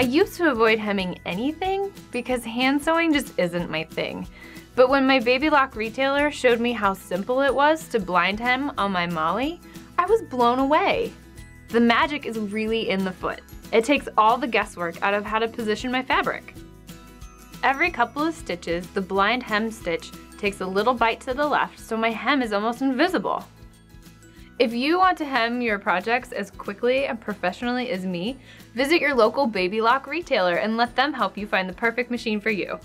used to avoid hemming anything because hand sewing just isn't my thing. But when my Baby Lock retailer showed me how simple it was to blind hem on my Molly, I was blown away. The magic is really in the foot. It takes all the guesswork out of how to position my fabric. Every couple of stitches, the blind hem stitch takes a little bite to the left so my hem is almost invisible. If you want to hem your projects as quickly and professionally as me, visit your local Baby Lock retailer and let them help you find the perfect machine for you.